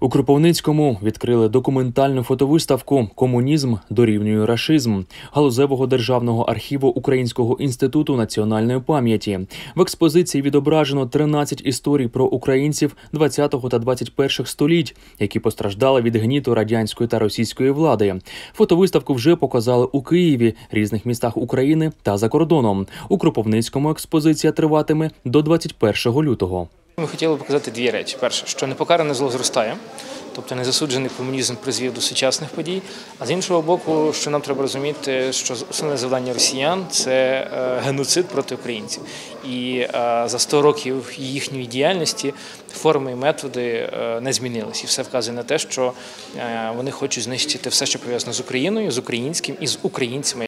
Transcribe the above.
У Кропивницькому відкрили документальну фотовиставку Комунізм дорівнює рашизм галузевого державного архіву Українського інституту національної пам'яті. В експозиції відображено 13 історій про українців 20 та 21 століть, які постраждали від гніту радянської та російської влади. Фотовиставку вже показали у Києві, різних містах України та за кордоном. У Кропивницькому експозиція триватиме до 21 лютого. Ми хотіли показати дві речі: перше, що непокаране зло зростає, тобто незасуджений комунізм призвів до сучасних подій. А з іншого боку, що нам треба розуміти, що основне завдання росіян це е, геноцид проти українців. І е, за 100 років їхньої діяльності форми і методи е, не змінилися. І все вказує на те, що вони хочуть знищити все, що пов'язано з Україною, з українським і з українцями.